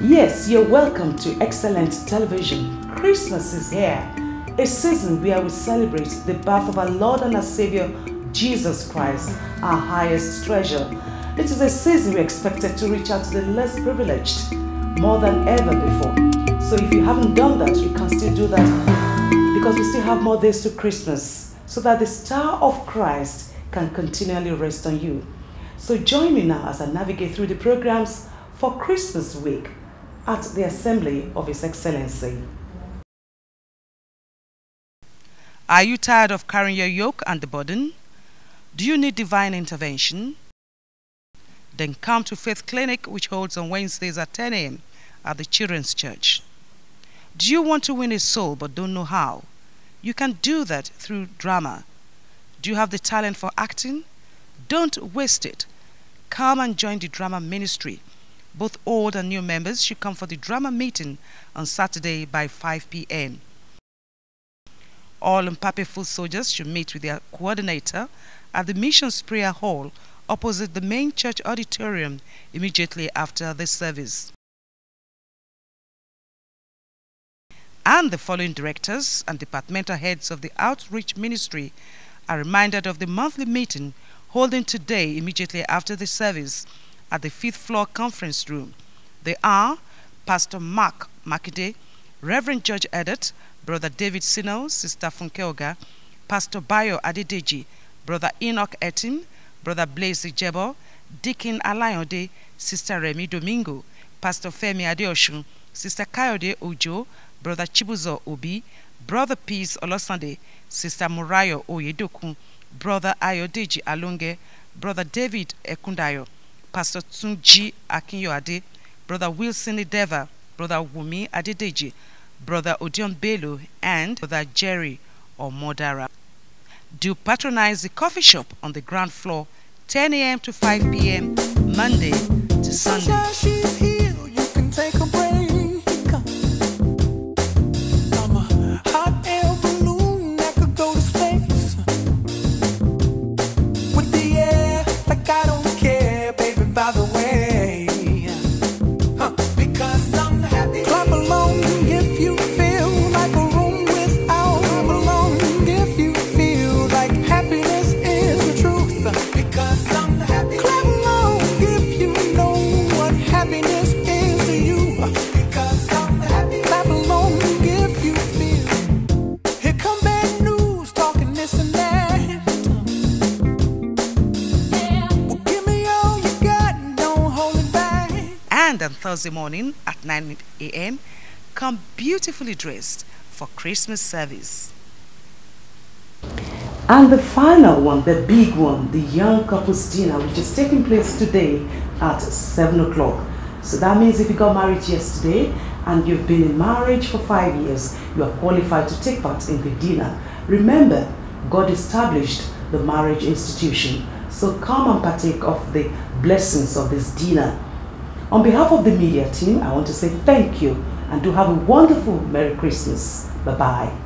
Yes, you're welcome to Excellent Television. Christmas is here, a season where we celebrate the birth of our Lord and our Savior, Jesus Christ, our highest treasure. It is a season we're expected to reach out to the less privileged more than ever before. So if you haven't done that, you can still do that because we still have more days to Christmas so that the star of Christ can continually rest on you. So join me now as I navigate through the programs for Christmas week at the Assembly of His Excellency. Are you tired of carrying your yoke and the burden? Do you need divine intervention? Then come to Faith Clinic, which holds on Wednesdays at 10 a.m. at the Children's Church. Do you want to win a soul but don't know how? You can do that through drama. Do you have the talent for acting? Don't waste it. Come and join the drama ministry. Both old and new members should come for the drama meeting on Saturday by 5 p.m. All Mpape Foot soldiers should meet with their coordinator at the Missions Prayer Hall opposite the main church auditorium immediately after the service. And the following directors and departmental heads of the outreach ministry are reminded of the monthly meeting holding today immediately after the service at the fifth floor conference room. They are Pastor Mark Makide, Reverend George Edet, Brother David Sino, Sister Funkeoga, Pastor Bayo Adedeji, Brother Enoch Etin, Brother Blaise Jebo, Deacon Alayode, Sister Remy Domingo, Pastor Femi Adeoshun, Sister Kayode Ojo, Brother Chibuzo Obi, Brother Peace Olosande, Sister Murayo Oyedokun, Brother Ayodeji Alonge, Brother David Ekundayo, Pastor Tunji Akinyoade, Brother Wilson Ideva, Brother Wumi Adedeji, Brother Odion Bello, and Brother Jerry Omodara. Do patronize the coffee shop on the ground floor 10 a.m. to 5 p.m. Monday to Sunday. Thursday morning at 9 a.m., come beautifully dressed for Christmas service. And the final one, the big one, the young couples dinner, which is taking place today at 7 o'clock. So that means if you got married yesterday and you've been in marriage for five years, you are qualified to take part in the dinner. Remember, God established the marriage institution. So come and partake of the blessings of this dinner. On behalf of the media team, I want to say thank you and do have a wonderful Merry Christmas. Bye-bye.